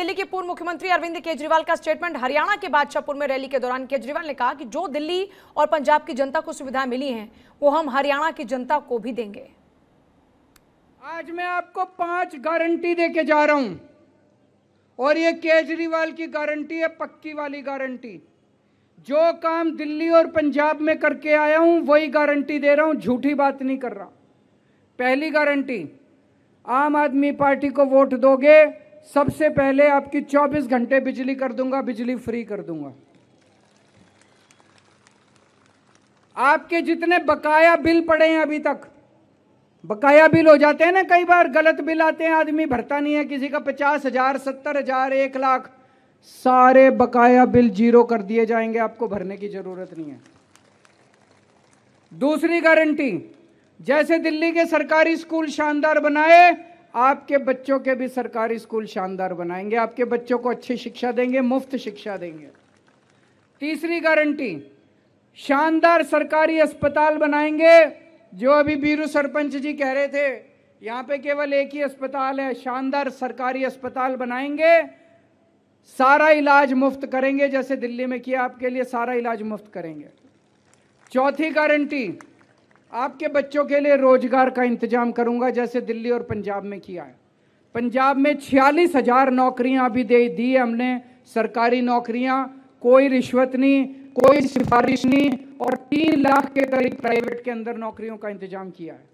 दिल्ली के पूर्व मुख्यमंत्री अरविंद केजरीवाल का स्टेटमेंट हरियाणा के बादशाहपुर में रैली के दौरान केजरीवाल ने कहा कि जो दिल्ली और पंजाब की जनता को सुविधाएँ मिली हैं, वो हम हरियाणा की जनता को भी देंगे। आज मैं आपको पाँच गारंटी दे जा रहा हूँ, और ये केजरीवाल की गारंटी है, पक्की वाली गारंटी। जो काम दिल्ली और पंजाब में करके आया हूँ, वही गारंटी दे रहा हूँ, झूठी बात नहीं कर रहा। पहली गारंटी, आम आदमी पार्टी को वोट दोगे सबसे पहले आपकी 24 घंटे बिजली कर दूँगा, बिजली फ्री कर दूँगा। आपके जितने बकाया बिल पड़े हैं अभी तक, बकाया बिल हो जाते हैं ना कई बार, गलत बिल आते हैं, आदमी भरता नहीं है, किसी का पचास हज़ार, सत्तर हज़ार, एक लाख, सारे बकाया बिल ज़ीरो कर दिए जाएँगे, आपको भरने की ज़रूरत नहीं है। दूसरी गारंटी, जैसे दिल्ली के सरकारी स्कूल शानदार बनाए आपके बच्चों के भी सरकारी स्कूल शानदार बनाएँगे, आपके बच्चों को अच्छी शिक्षा देंगे, मुफ़्त शिक्षा देंगे। तीसरी गारंटी, शानदार सरकारी अस्पताल बनाएँगे, जो अभी बीरू सरपंच जी कह रहे थे, यहाँ पे केवल एक ही अस्पताल है, शानदार सरकारी अस्पताल बनाएँगे, सारा इलाज मुफ़्त करेंगे, जैसे दिल्ली में किया, आपके लिए सारा इलाज मुफ़्त करेंगे। चौथी गारंटी आपके बच्चों के लिए रोज़गार का इंतज़ाम करूँगा, जैसे दिल्ली और पंजाब में किया है। पंजाब में छियालीस हज़ार नौकरियाँ अभी दे, दी हमने, सरकारी नौकरियाँ, कोई रिश्वत नहीं, कोई सिफारिश नहीं, और तीन लाख के करीब प्राइवेट के अंदर नौकरियों का इंतज़ाम किया है।